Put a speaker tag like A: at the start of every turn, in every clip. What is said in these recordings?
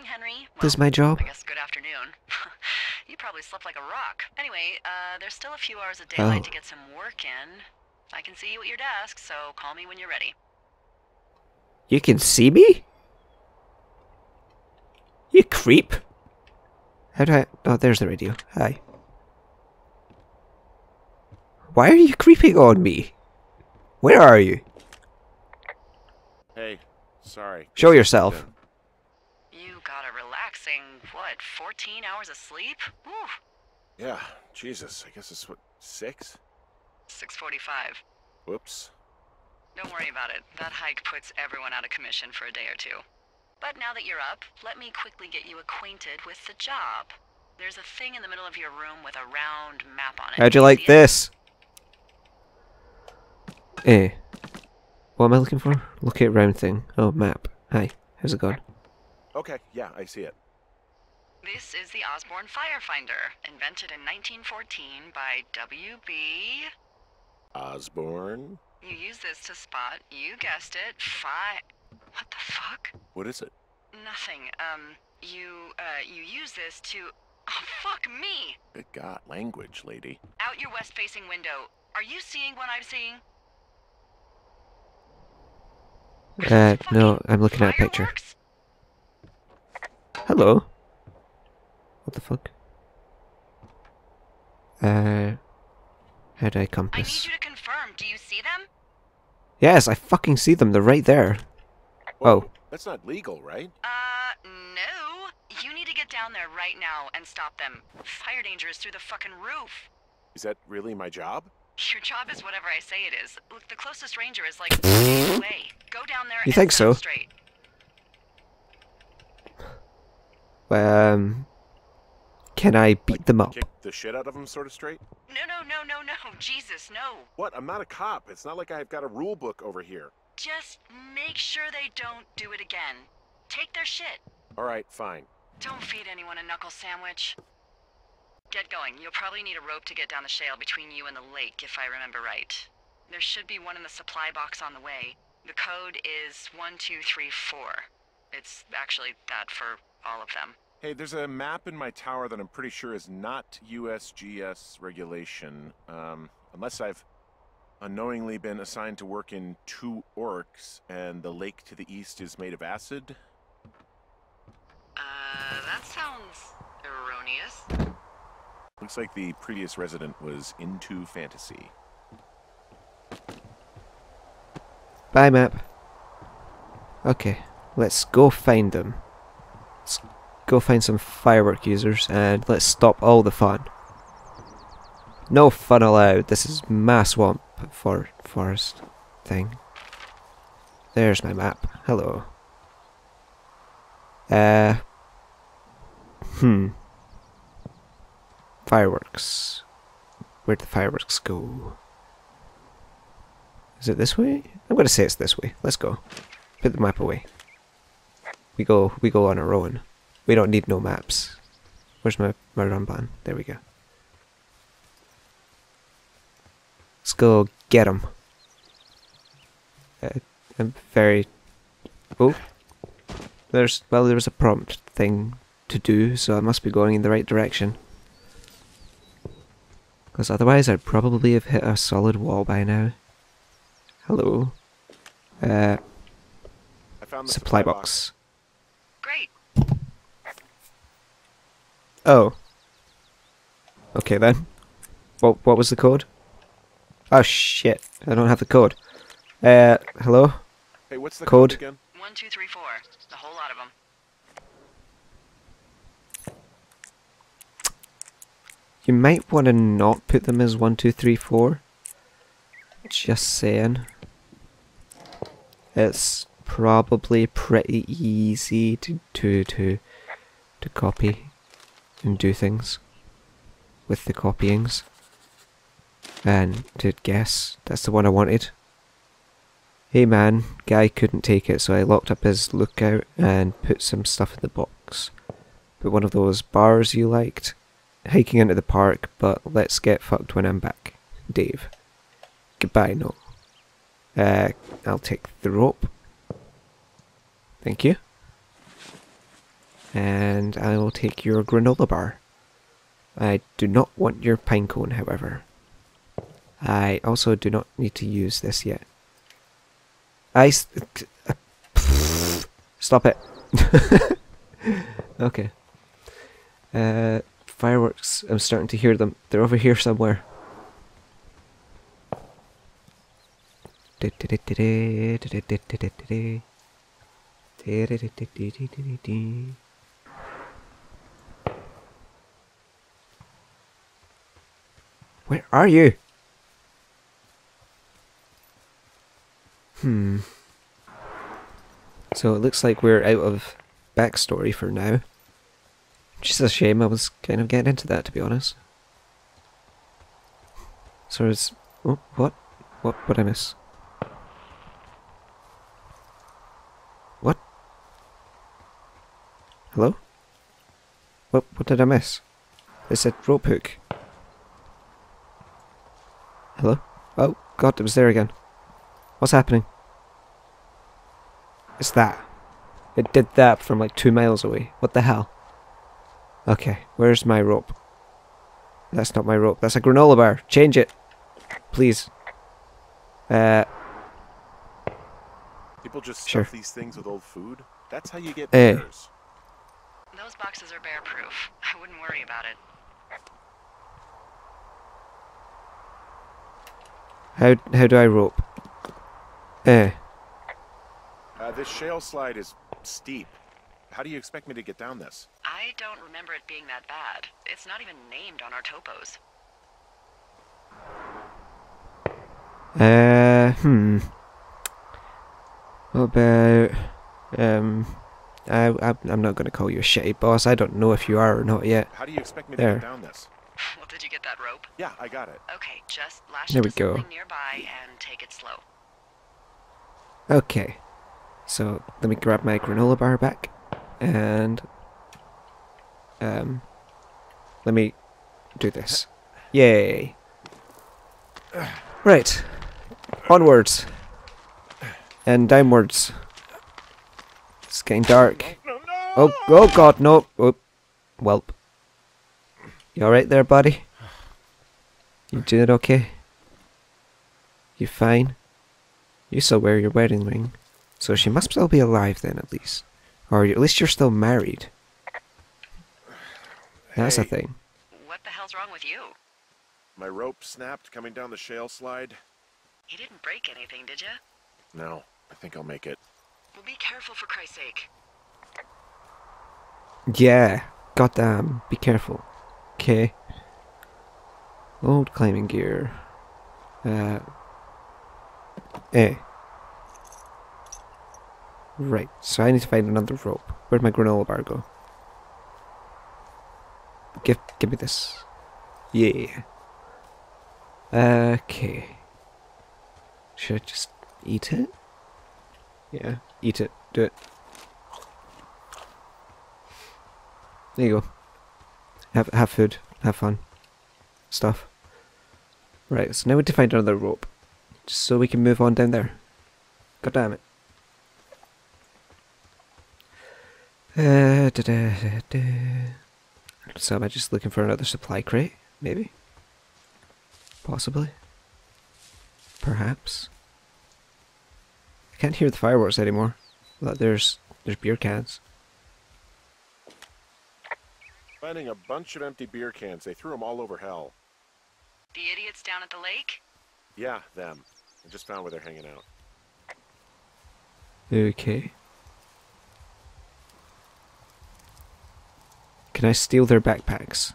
A: morning, Henry.
B: This is my job.
A: I guess good afternoon. you probably slept like a rock. Anyway, uh, there's still a few hours of daylight
B: Oh.
A: to get some work in. I can see you at your desk, so call me when you're ready.
B: You can see me? You creep. How do I... Oh, there's the radio. Hi. Why are you creeping on me? Where are you?
C: Hey, sorry.
B: Show yourself.
A: You got a relaxing, what, 14 hours of sleep? Whew.
C: Yeah, Jesus. I guess it's what six.
A: 645.
C: Whoops.
A: Don't worry about it. That hike puts everyone out of commission for a day or two. But now that you're up, let me quickly get you acquainted with the job. There's a thing in the middle of your room with a round map on it.
B: How'd you like this? Eh. What am I looking for? Look at round thing. Oh, map. Hi. How's it going?
C: Okay, yeah, I see it.
A: This is the Osborne Firefinder, invented in 1914 by W.B.
C: Osborne.
A: You use this to spot, you guessed it, fi... What the fuck?
C: What is it?
A: Nothing. Um, you, uh, you use this to... Oh, fuck me!
C: Good God, language, lady.
A: Out your west-facing window. Are you seeing what I'm seeing?
B: Uh, no, I'm looking at a picture. Hello. What the fuck? Uh, how do I compass?
A: I
B: compass?
A: need you to confirm. Do you see them?
B: Yes, I fucking see them. They're right there.
C: Whoa,
B: Oh.
C: That's not legal, right?
A: Uh, no. You need to get down there right now and stop them. Fire danger is through the fucking roof.
C: Is that really my job?
A: Your job is whatever I say it is. Look, the closest ranger is like days away. Go down there
B: You
A: and
B: think so?
A: straight.
B: Um, can I beat them up?
C: Kick the shit out of them, sort of straight?
A: No, no, no, no, no. Jesus, no.
C: What? I'm not a cop. It's not like I've got a rule book over here.
A: Just make sure they don't do it again. Take their shit.
C: All right, fine.
A: Don't feed anyone a knuckle sandwich. Get going. You'll probably need a rope to get down the shale between you and the lake, if I remember right. There should be one in the supply box on the way. The code is 1234. It's actually that for all of them.
C: Hey, there's a map in my tower that I'm pretty sure is not USGS regulation. Um, unless I've unknowingly been assigned to work in two orcs and the lake to the east is made of acid.
A: Uh, that sounds erroneous.
C: Looks like the previous resident was into fantasy.
B: Bye, map. Okay, let's go find them. Go find some firework users and let's stop all the fun. No fun allowed. This is mass swamp for forest thing. There's my map. Hello. Uh. Hmm. Fireworks. Where'd the fireworks go? Is it this way? I'm gonna say it's this way. Let's go. Put the map away. We go we go on our own. We don't need no maps. Where's my, my run plan? There we go. Let's go get 'em. Uh, I'm very... Oh. There's... Well, there was a prompt thing to do, so I must be going in the right direction. Because otherwise I'd probably have hit a solid wall by now. Hello. Uh,
C: the
B: supply box.
A: Great.
B: Oh. Okay then. What what was the code? Oh shit! I don't have the code. Uh, hello.
C: Hey, what's the
B: Code?
C: code again?
A: 1234. The whole lot of them.
B: You might want to not put them as one, two, three, four. Just saying. It's probably pretty easy to to to to copy and do things with the copyings. And to guess, that's the one I wanted. Hey man, guy couldn't take it, so I locked up his lookout and put some stuff in the box. Put one of those bars you liked. Hiking into the park, but let's get fucked when I'm back. Dave. Goodbye, no. Uh, I'll take the rope. Thank you. And I will take your granola bar. I do not want your pine cone, however. I also do not need to use this yet. I. Stop it. okay. Uh, fireworks. I'm starting to hear them. They're over here somewhere. Where are you? Hmm. So it looks like we're out of backstory for now. Which is a shame, I was kind of getting into that to be honest. So it's. Oh, what? What what I miss? What? Hello? What what did I miss? It said rope hook. Hello? Oh god, it was there again. What's happening? It's that. It did that from like two miles away. What the hell? Okay, where's my rope? That's not my rope. That's a granola bar. Change it. Please. Uh,
C: People just
B: Sure.
C: stuff these things with old food. That's how you get
B: Eh.
C: bears.
A: Those boxes are bear proof. I wouldn't worry about it.
B: How how do I rope? Eh.
C: Uh, this shale slide is steep. How do you expect me to get down this?
A: I don't remember it being that bad. It's not even named on our topos.
B: Uh, hmm. What about, um, I, I, I'm not going to call you a shitty boss. I don't know if you are or not yet.
C: How do you expect me to
B: There.
C: get down this?
A: well, did you get that rope?
C: Yeah, I got it.
A: Okay, just lash
B: There
A: it
B: we
A: to
B: go.
A: something nearby and take it slow.
B: Okay. So, let me grab my granola bar back. And, um, let me do this. Yay. Right. Onwards. And downwards. It's getting dark.
C: No, no!
B: Oh, oh god, no. Oh, welp. You alright there, buddy? You doing okay? You fine? You still wear your wedding ring. So she must still be alive then, at least. Or at least you're still married. That's a thing.
A: What the hell's wrong with you?
C: My rope snapped coming down the shale slide.
A: You didn't break anything, did you?
C: No, I think I'll make it.
A: Well, be careful for Christ's sake.
B: Yeah. Goddamn. Be careful. Okay. Old climbing gear. Uh. Eh. Right. So I need to find another rope. Where'd my granola bar go? Give, give me this. Yeah. Okay. Should I just eat it? Yeah. Eat it. Do it. There you go. Have have food. Have fun. Stuff. Right, so now we need to find another rope. Just so we can move on down there. God damn it. Uh, da, da, da. So am I just looking for another supply crate? Maybe? Possibly? Perhaps? I can't hear the fireworks anymore. Look, there's there's beer cans.
C: Finding a bunch of empty beer cans. They threw them all over hell.
A: The idiots down at the lake?
C: Yeah, them. I just found where they're hanging out.
B: Okay. Can I steal their backpacks?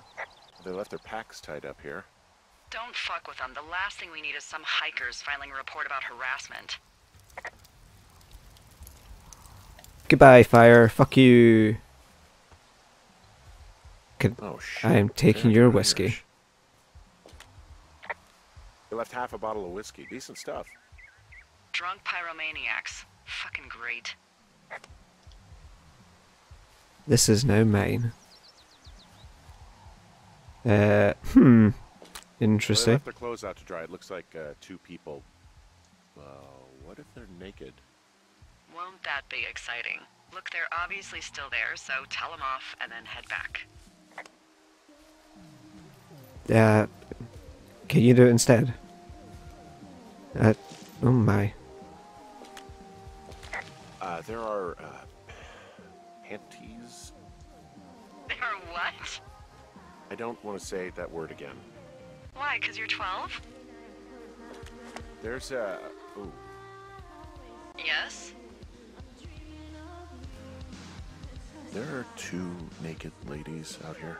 C: They left their packs tied up here.
A: Don't fuck with them. The last thing we need is some hikers filing a report about harassment.
B: Goodbye, fire. Fuck you. Could,
C: Oh shit.
B: I am taking
C: They're
B: your
C: Irish.
B: whiskey.
C: They left half a bottle of whiskey. Decent stuff.
A: Drunk pyromaniacs. Fucking great.
B: This is no mine. Uh, hmm.
C: Well, they
B: Interesting.
C: left their clothes out to dry. It looks like uh, two people. Well, what if they're naked?
A: Won't that be exciting? Look, they're obviously still there, so tell them off and then head back.
B: Uh, can you do it instead? Uh, oh my.
C: Uh, there are uh, panties.
A: They are what?
C: I don't want to say that word again.
A: Why, because you're 12?
C: There's a. Ooh,
A: Yes?
C: there are two naked ladies out here.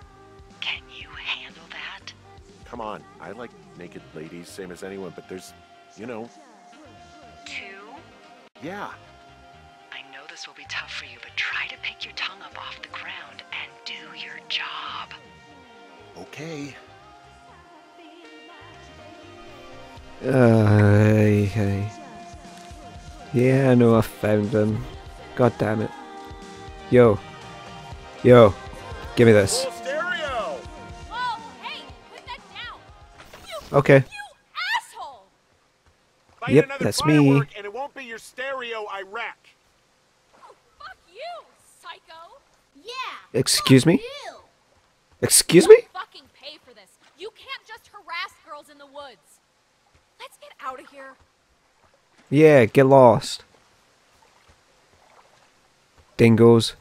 A: Can you handle that?
C: Come on, I like naked ladies, same as anyone, but there's, you know,
A: Two?
C: yeah.
A: I know this will be tough for you, but try to pick your tongue up off the ground and do your job.
C: Okay.
B: Uh, hey. Yeah, I know I found them. God damn it. Yo. Yo. Give me this.
C: stereo!
D: Whoa, hey, put that down.
B: Okay.
D: You!
C: Find
B: Yep,
C: another
B: that's me.
C: And it won't be your stereo I wreck.
D: Oh, fuck you, psycho. Yeah.
B: Excuse
D: fuck
B: me?
D: You.
B: Excuse me?
D: Fucking pay for this. You can't just harass girls in the woods. Let's get out of here.
B: Yeah, get lost. Dingoes.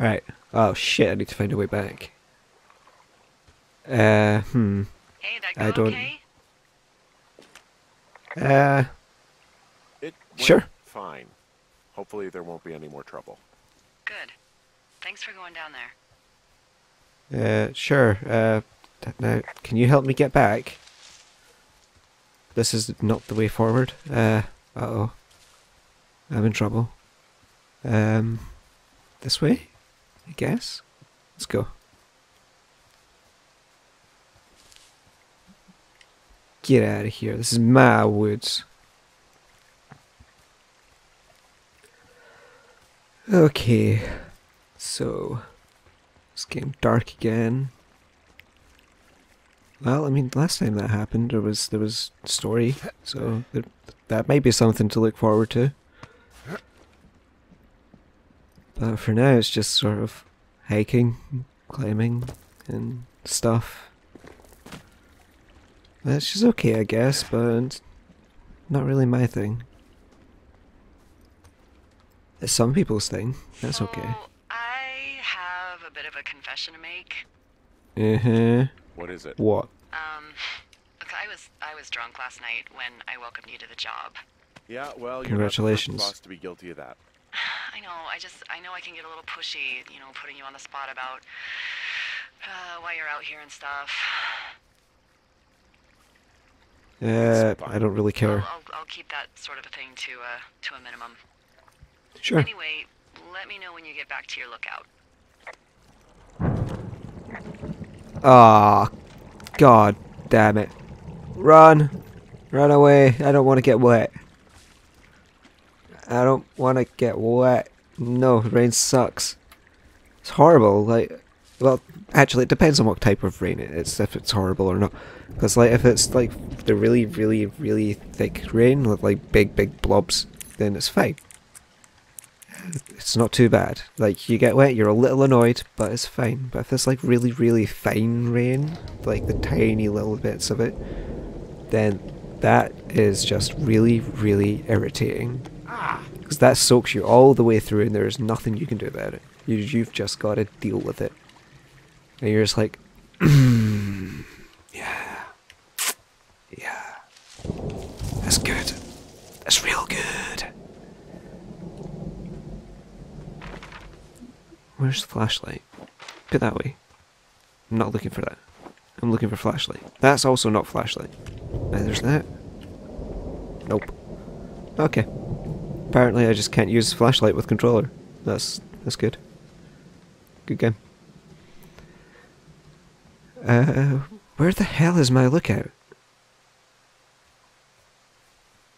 B: Alright. Oh shit, I need to find a way back. Uh, hmm.
A: Hey, that
B: I don't-
A: okay?
B: Uh,
C: It went
B: Sure.
C: Fine. Hopefully there won't be any more trouble.
A: Good. Thanks for going down there.
B: uh, sure. Uh, now, can you help me get back? This is not the way forward. Uh, uh oh. I'm in trouble. Um, this way? I guess? Let's go. Get out of here. This is my woods. Okay. So, it's getting dark again. Well, I mean, last time that happened, there was there was story, so there, that might be something to look forward to. But for now, it's just sort of hiking, climbing, and stuff. That's just okay, I guess, but not really my thing. It's some people's thing. That's okay.
A: I have a bit of a confession to make.
B: Uh huh.
C: What is it?
B: What?
A: Um, look, I was I was drunk last night when I welcomed you to the job.
C: Yeah, well, congratulations. you're
B: Congratulations.
C: not the to be guilty of that.
A: I know. I just I know I can get a little pushy, you know, putting you on the spot about uh, why you're out here and stuff.
B: Uh. I don't really
A: I'll,
B: care.
A: I'll, I'll keep that sort of a thing to uh, to a minimum.
B: Sure.
A: Anyway, let me know when you get back to your lookout.
B: Ah, god damn it. Run! Run away. I don't want to get wet. I don't want to get wet. No, rain sucks. It's horrible. Like, well, actually, it depends on what type of rain it is, if it's horrible or not. Because, like, if it's like the really, really, really thick rain with like big, big blobs, then it's fine. It's not too bad. Like, you get wet, you're a little annoyed, but it's fine. But if it's like really, really fine rain, like the tiny little bits of it, then that is just really, really irritating. Ah. Because that soaks you all the way through and there's nothing you can do about it. You, you've just got to deal with it. And you're just like, yeah, yeah, that's good. That's real good. Where's the flashlight? Put that way. I'm not looking for that. I'm looking for flashlight. That's also not flashlight. Now there's that. Nope. Okay. Apparently I just can't use flashlight with controller. That's that's good. Good game. Uh, where the hell is my lookout?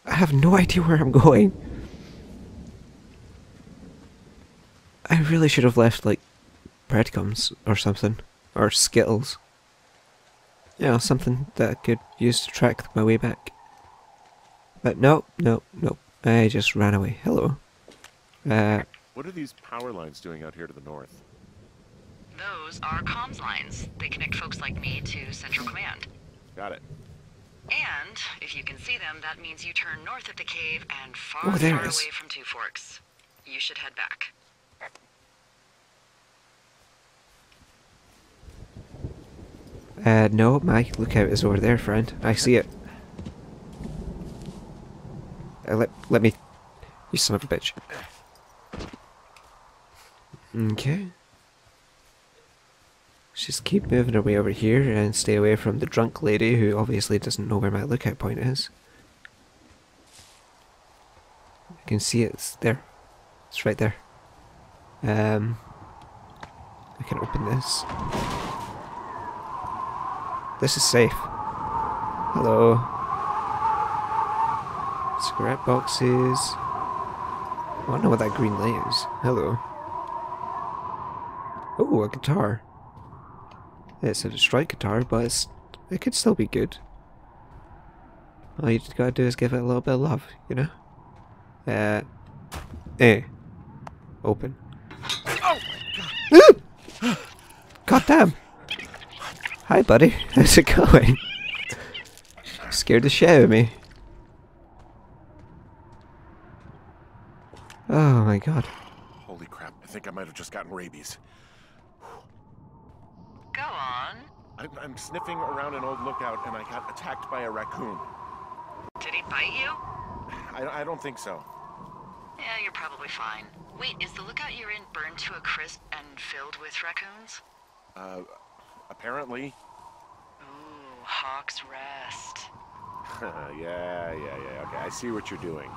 B: I have no idea where I'm going. I really should have left like breadcrumbs or something, or skittles. You know, something that I could use to track my way back. But no, no, no. I just ran away. Hello. Uh,
C: What are these power lines doing out here to the north?
A: Those are comms lines. They connect folks like me to Central Command.
C: Got it.
A: And if you can see them, that means you turn north of the cave and far,
B: Oh, there
A: far away from Two Forks. You should head back.
B: uh, no, my lookout is over there, friend. I see it. Uh, let, let me... You son of a bitch. Okay. Just keep moving our way over here and stay away from the drunk lady who obviously doesn't know where my lookout point is. I can see it's there. It's right there. Um, I can open this. This is safe. Hello. Cigarette boxes. I don't know what that green light is. Hello. Oh, a guitar. It's a destroyed guitar, but it could still be good. All you gotta do is give it a little bit of love, you know? Uh. Eh. Open. Oh! God damn! Hi, buddy. How's it going? Scared the shit out of me. Oh my god.
C: Holy crap, I think I might have just gotten rabies.
A: Go on.
C: I'm, I'm sniffing around an old lookout and I got attacked by a raccoon.
A: Did he bite you?
C: I, I don't think so.
A: Yeah, you're probably fine. Wait, is the lookout you're in burned to a crisp and filled with raccoons?
C: Uh, apparently.
A: Ooh, Hawk's Rest.
C: yeah, yeah, yeah, okay. I see what you're doing.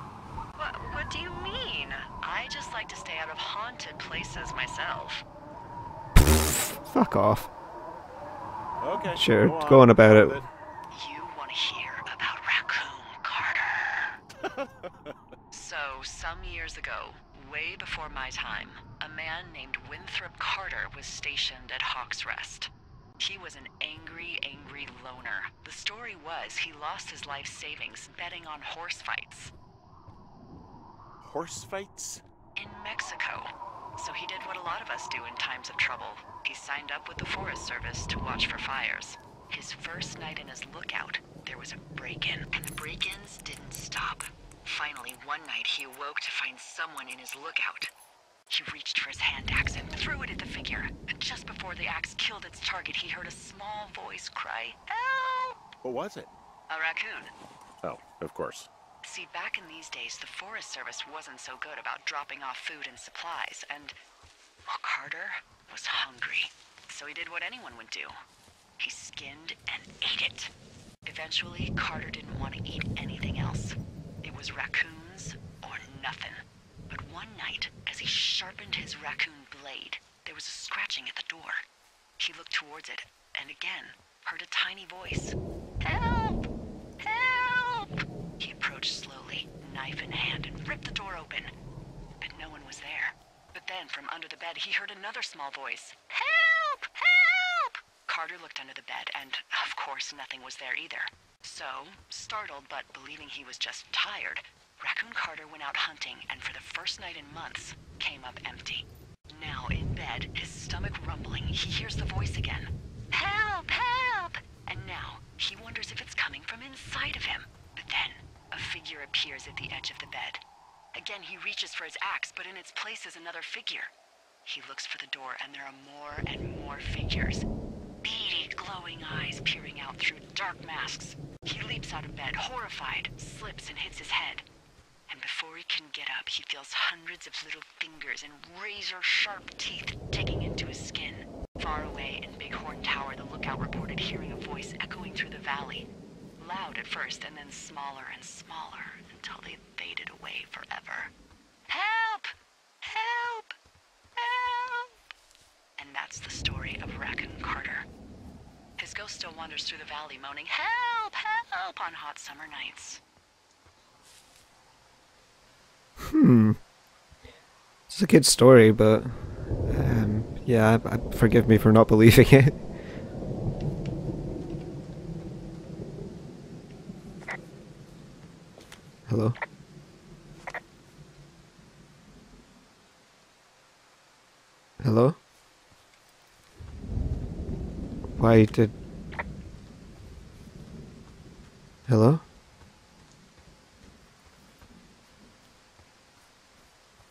A: What, what do you mean? I just like to stay out of haunted places myself.
B: Fuck off.
C: Okay.
B: Sure, go on about it.
C: with
A: You want to hear about Raccoon Carter? so, some years ago, way before my time, a man named Winthrop Carter was stationed at Hawk's Rest. He was an angry, angry loner. The story was he lost his life savings betting on horse fights
C: Horse fights?
A: in Mexico. So he did what a lot of us do in times of trouble. He signed up with the Forest Service to watch for fires. His first night in his lookout, there was a break-in, and the break-ins didn't stop. Finally, one night he awoke to find someone in his lookout. He reached for his hand axe and threw it at the figure. Just before the axe killed its target, he heard a small voice cry, Help!
C: What was it?
A: A raccoon.
C: Oh, of course.
A: See, back in these days, the Forest Service wasn't so good about dropping off food and supplies, and Carter was hungry. So he did what anyone would do. He skinned and ate it. Eventually, Carter didn't want to eat anything else. It was raccoons or nothing. But one night, as he sharpened his raccoon blade, there was a scratching at the door. He looked towards it, and again, heard a tiny voice. Help! Help! He approached slowly, knife in hand, and ripped the door open. But no one was there. But then, from under the bed, he heard another small voice. Help! Help! Carter looked under the bed, and, of course, nothing was there either. So, startled but believing he was just tired, Raccoon Carter went out hunting, and for the first night in months, came up empty. Now, in bed, his stomach rumbling, he hears the voice again. Help! Help! And now, he wonders if it's coming from inside of him. But then, a figure appears at the edge of the bed. Again, he reaches for his axe, but in its place is another figure. He looks for the door, and there are more and more figures. Beady, glowing eyes peering out through dark masks. He leaps out of bed, horrified, slips and hits his head. And before he can get up, he feels hundreds of little fingers and razor sharp teeth digging into his skin. Far away in Bighorn Tower, the lookout reported hearing a voice echoing through the valley. Loud at first, and then smaller and smaller until they faded away forever. Help! that's the story of Raccoon Carter. His ghost still wanders through the valley moaning, help, help, on hot summer nights.
B: Hmm. It's a good story, but um, yeah, I, I, forgive me for not believing it. Hello? Hello? Why did... Hello?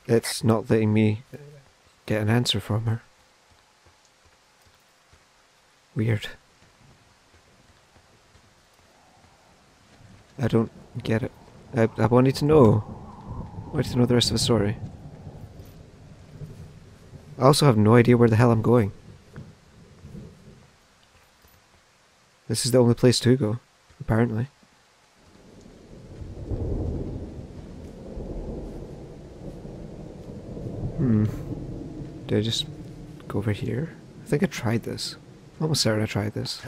B: It's not letting me get an answer from her. Weird. I don't get it. I, I wanted to know. I wanted to know the rest of the story. I also have no idea where the hell I'm going. This is the only place to go, apparently. Hmm. Did I just go over here? I think I tried this. I'm almost certain I tried this.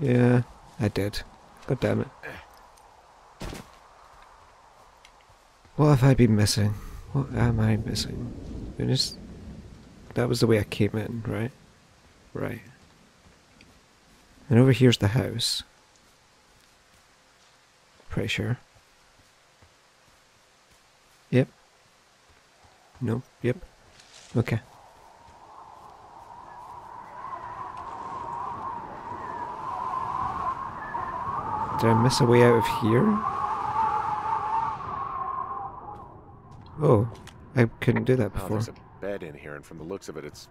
B: Yeah, I did. God damn it. What have I been missing? What am I missing? I just... That was the way I came in, right? Right. And over here's the house. Pretty sure. Yep. No, yep. Okay. Did I miss a way out of here? Oh, I couldn't do that
C: Oh,
B: before.
C: there's a bed in here, and from the looks of it, it's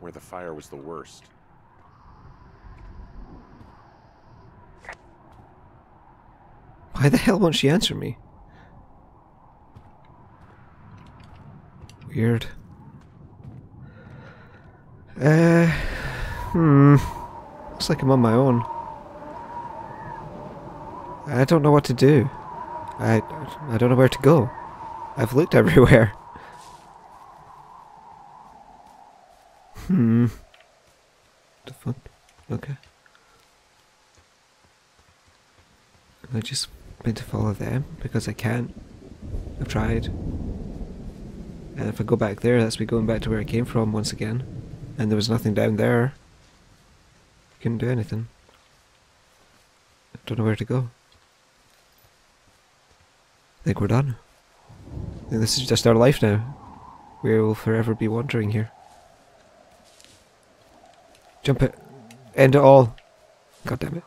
C: where the fire was the worst.
B: Why the hell won't she answer me? Weird. Uh, hmm. Looks like I'm on my own. I don't know what to do. I, I don't know where to go. I've looked everywhere. Hmm. The fuck? Okay. I meant to follow them because I can't. I've tried. And if I go back there, that's me going back to where I came from once again. And there was nothing down there. Couldn't do anything. I don't know where to go. I think we're done. I think this is just our life now. We will forever be wandering here. Jump it. End it all. God damn it.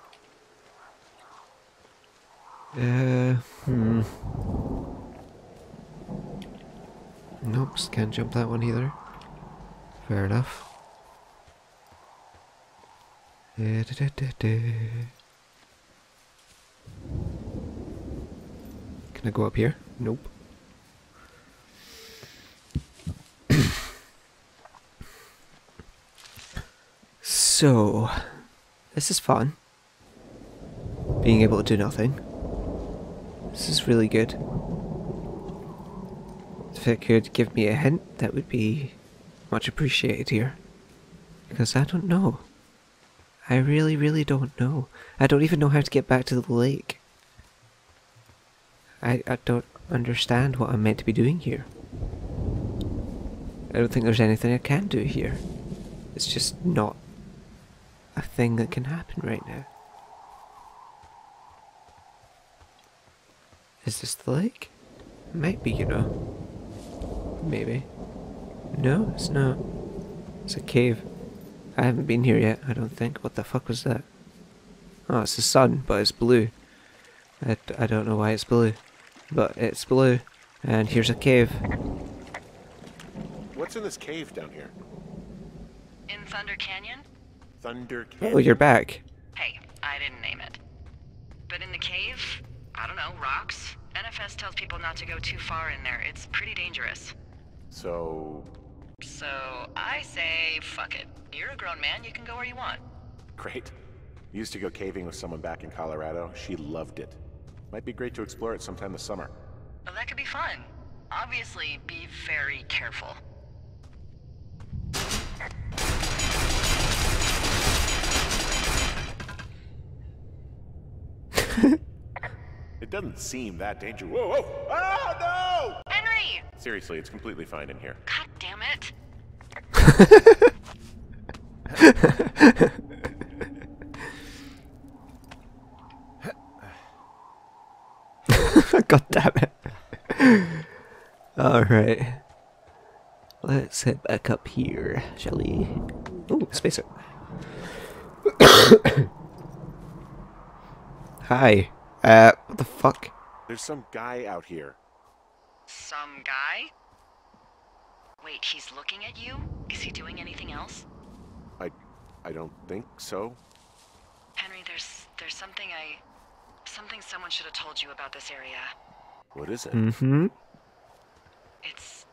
B: Uh, hmm. Nope, can't jump that one either. Fair enough. Da. Can I go up here? Nope. so, this is fun. Being able to do nothing. This is really good. If it could give me a hint, that would be much appreciated here. Because I don't know. I really, really don't know. I don't even know how to get back to the lake. I, I don't understand what I'm meant to be doing here. I don't think there's anything I can do here. It's just not a thing that can happen right now. Is this the lake? Might be, you know. Maybe. No, it's not. It's a cave. I haven't been here yet, I don't think. What the fuck was that? Oh, it's the sun, but it's blue. I, I don't know why it's blue. But it's blue. And here's a cave.
C: What's in this cave down here?
A: In Thunder Canyon?
C: Thunder Canyon.
B: Oh, you're back.
A: Hey, I didn't name it. But in the cave, I don't know, rocks? NFS tells people not to go too far in there. It's pretty dangerous.
C: So,
A: So I say, fuck it. You're a grown man, you can go where you want.
C: great. Used to go caving with someone back in Colorado. She loved it. Might be great to explore it sometime this summer.
A: Well, that could be fun. Obviously, be very careful.
C: It doesn't seem that dangerous. Whoa, whoa! Oh, no!
A: Henry!
C: Seriously, it's completely fine in here.
A: God damn it.
B: God damn it. Alright. Let's head back up here, shall we? Oh, spacer. Hi. Uh, what the fuck?
C: There's some guy out here.
A: Some guy? Wait, he's looking at you? Is he doing anything else?
C: I, I don't think so.
A: Henry, there's there's something I something someone should have told you about this area.
C: What is it?
B: Mm-hmm.
A: It's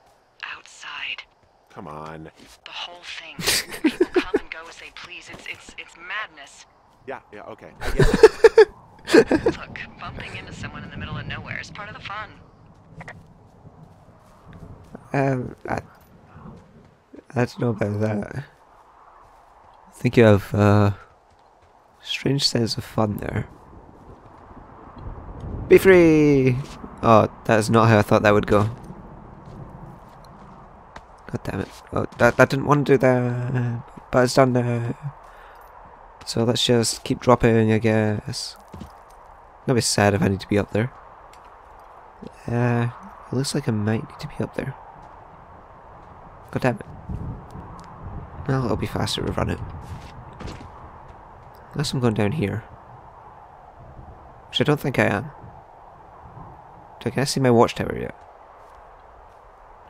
A: outside.
C: Come on.
A: The whole thing. People come and go as they please. It's it's it's madness.
C: Yeah, yeah, okay.
A: Look, bumping into someone in the middle of nowhere is part of the fun.
B: Um, I, I don't know about that. I think you have uh, strange sense of fun there. Be free! Oh, that is not how I thought that would go. God damn it. Oh, that, that didn't want to do that. But it's done now. So let's just keep dropping, I guess. Gonna be sad if I need to be up there. Uh, it looks like I might need to be up there. God damn it. Well, it'll be faster to run it. Unless I'm going down here. Which I don't think I am. Do I can I see my watchtower yet?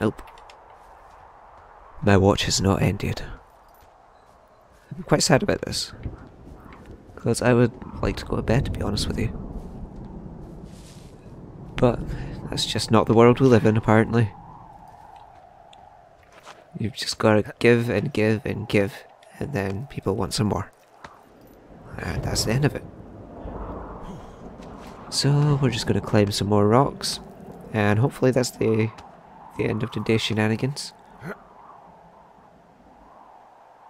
B: Nope. My watch has not ended. I'm quite sad about this. Because I would like to go to bed, to be honest with you. But that's just not the world we live in, apparently. You've just gotta give and give and give, and then people want some more. And that's the end of it. So we're just gonna climb some more rocks, and hopefully that's the the end of today's shenanigans.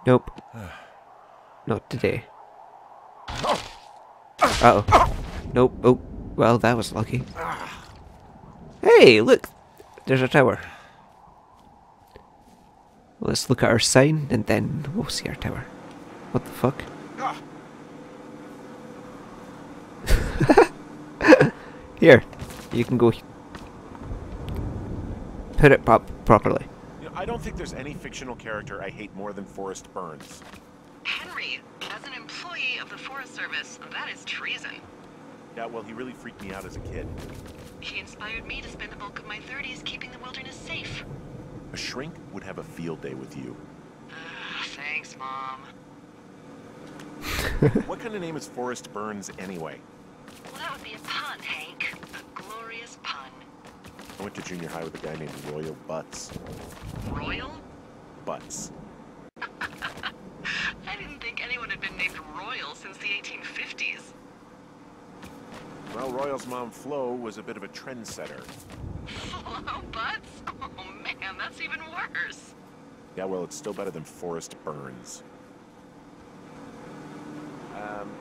B: Nope. Not today. Uh oh. Nope. Oh. Well, that was lucky. Hey, look! There's a tower. Let's look at our sign and then we'll see our tower. What the fuck? Here, you can go. Put it prop properly.
C: You know, I don't think there's any fictional character I hate more than Forrest Burns.
A: Henry, as an employee of the Forest Service, that is treason.
C: Yeah, well, he really freaked me out as a kid.
A: He inspired me to spend the bulk of my 30s keeping the wilderness safe.
C: A shrink would have a field day with you.
A: Ugh, thanks, Mom.
C: what kind of name is Forrest Burns anyway?
A: Well, that would be a pun, Hank. A glorious pun.
C: I went to junior high with a guy named Royal Butts.
A: Royal?
C: Butts.
A: I didn't think anyone had been named Royal since the 1850s.
C: Well, Royal's mom, Flo, was a bit of a trendsetter.
A: Hello, Butts? Oh, man, that's even worse.
C: Yeah, well, it's still better than Forrest Burns. Um,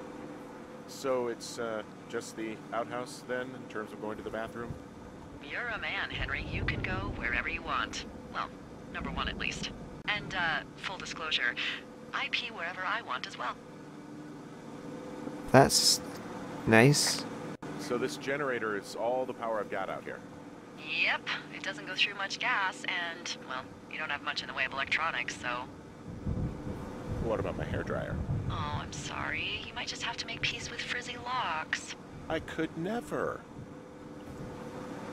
C: so it's uh, just the outhouse then, in terms of going to the bathroom?
A: You're a man, Henry. You can go wherever you want. Well, number one at least. And, uh, full disclosure, I pee wherever I want as well.
B: That's nice.
C: So this generator is all the power I've got out here.
A: Yep, it doesn't go through much gas, and, well, you don't have much in the way of electronics, so...
C: What about my hairdryer?
A: Oh, I'm sorry. You might just have to make peace with frizzy locks.
C: I could never.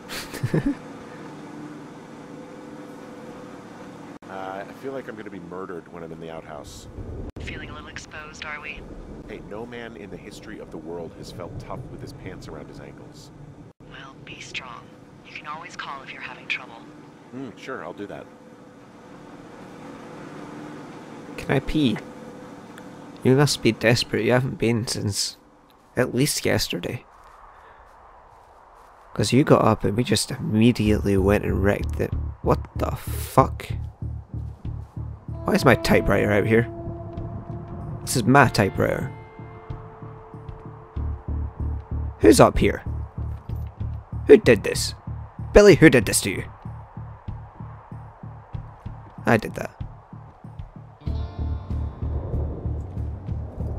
C: uh, I feel like I'm going to be murdered when I'm in the outhouse.
A: Feeling a little exposed, are we?
C: Hey, no man in the history of the world has felt tough with his pants around his ankles.
A: Well, be strong. You can always call if you're having trouble.
C: Hmm, sure, I'll do that.
B: Can I pee? You must be desperate. You haven't been since at least yesterday. Because you got up and we just immediately went and wrecked it. What the fuck? Why is my typewriter out here? This is my typewriter. Who's up here? Who did this? Billy, who did this to you? I did that.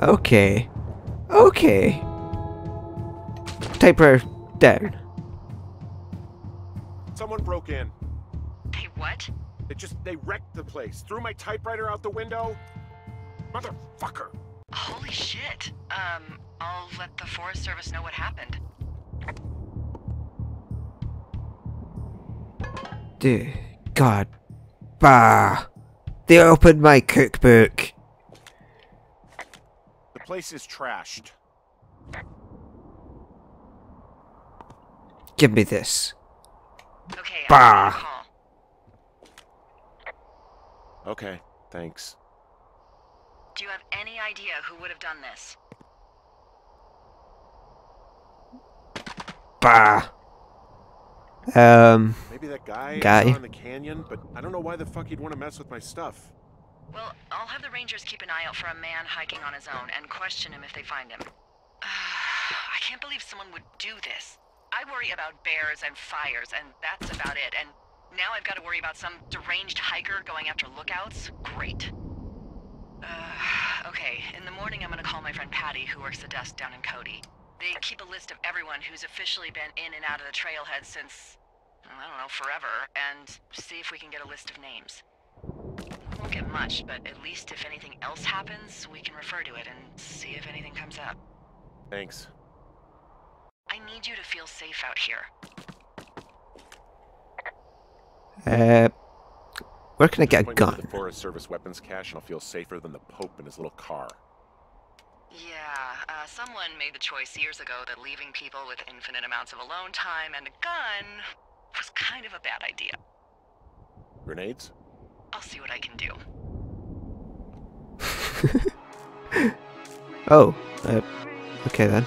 B: Okay. Okay. Typewriter down.
C: Someone broke in.
A: Hey, what?
C: They just, they wrecked the place. Threw my typewriter out the window. Motherfucker.
A: Holy shit. Um, I'll let the Forest Service know what happened.
B: Dude, God. Bah! They opened my cookbook.
C: The place is trashed.
B: Give me this.
A: Okay,
B: Bah.
A: I'll give you a call.
C: Okay, thanks.
A: Do you have any idea who would have done this?
B: Bah! Um,
C: Maybe that guy,
B: Guy.
C: in the canyon, but I don't know why the fuck he'd want to mess with my stuff.
A: Well, I'll have the Rangers keep an eye out for a man hiking on his own and question him if they find him. I can't believe someone would do this. I worry about bears and fires, and that's about it. And now I've got to worry about some deranged hiker going after lookouts? Great. Uh, okay, in the morning I'm gonna call my friend Patty, who works the desk down in Cody. They keep a list of everyone who's officially been in and out of the trailhead since, I don't know, forever, and see if we can get a list of names. Won't get much, but at least if anything else happens, we can refer to it and see if anything comes up.
C: Thanks.
A: I need you to feel safe out here.
B: uh, where can I get a
C: Point me to
B: gun?
C: The Forest Service weapons cache, and I'll feel safer than the Pope in his little car.
A: Yeah, uh, someone made the choice years ago that leaving people with infinite amounts of alone time and a gun was kind of a bad idea.
C: Grenades?
A: I'll see what I can do.
B: Oh, uh, okay then.